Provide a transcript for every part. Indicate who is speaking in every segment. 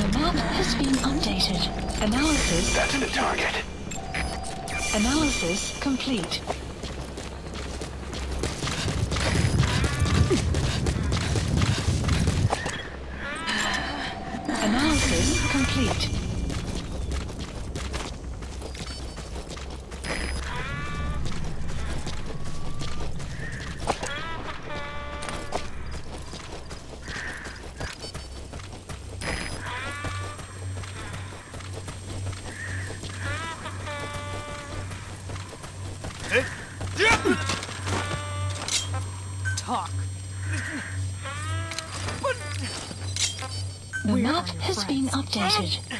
Speaker 1: The map has been updated. Analysis
Speaker 2: That's the
Speaker 1: complete.
Speaker 2: target.
Speaker 1: Analysis complete. Analysis complete.
Speaker 3: Talk.
Speaker 1: The map has been updated.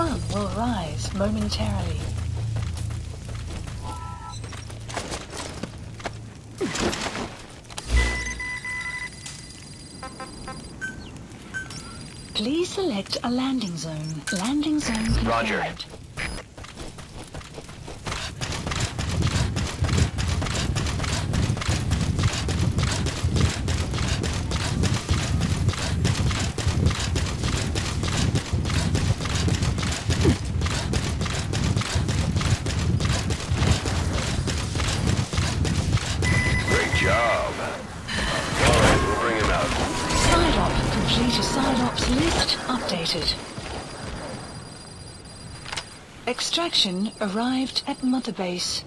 Speaker 1: Sun will rise momentarily. Please select a landing zone. Landing zone confirmed.
Speaker 2: Roger.
Speaker 1: Completed. Side Ops list updated. Extraction arrived at Mother Base.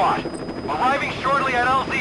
Speaker 2: Is Pequod. Arriving shortly at LZ.